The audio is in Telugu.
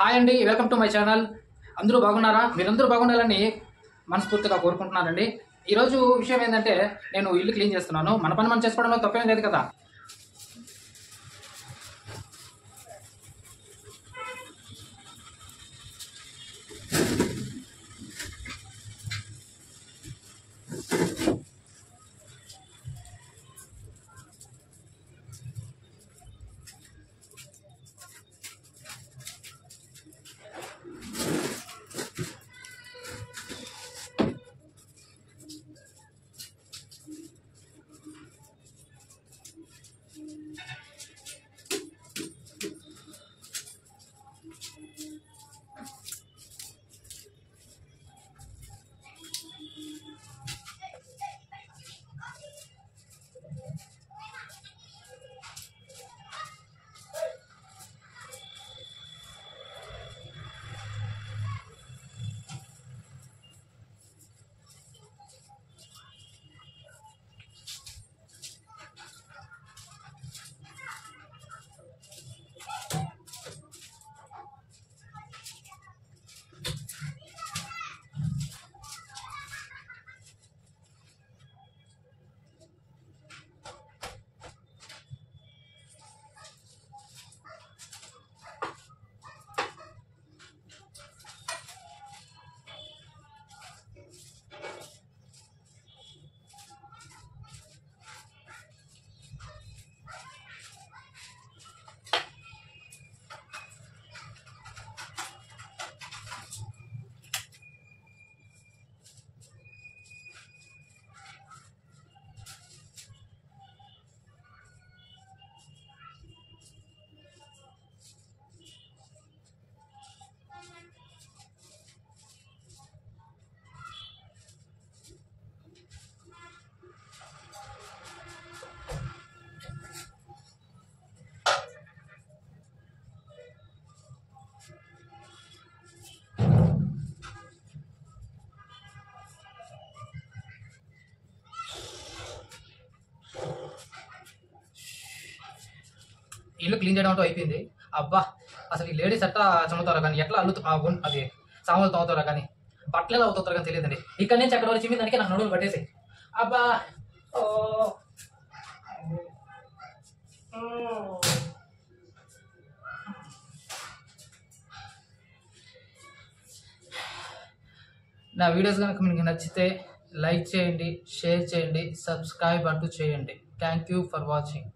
హాయ్ అండి వెల్కమ్ టు మై ఛానల్. అందరూ బాగున్నారా? మీరందరూ బాగుండాలని మనస్ఫూర్తిగా కోరుకుంటున్నానండి. ఈరోజు విషయం ఏంటంటే నేను ఇల్లు క్లీన్ చేస్తున్నాను. మన పని మనం చేసుకోవడంలో తప్పేం లేదు కదా. ఇల్లు క్లీన్ చేయడం అంటూ అయిపోయింది. అబ్బా అసలు ఈ లేడీస్ ఎట్లా చదువుతారో కానీ ఎట్లా అల్లు అది సామాన్లు తోగుతారో కానీ బట్టలు ఎలా అవుతారో కానీ తెలియదండి. ఇక్కడ నుంచి అక్కడ వరకు దానికి నాకు నడువులు పట్టేసి అబ్బా ఓ. నా వీడియోస్ కనుక మీకు నచ్చితే లైక్ చేయండి షేర్ చేయండి సబ్స్క్రైబ్ అంటూ చేయండి. Thank you for watching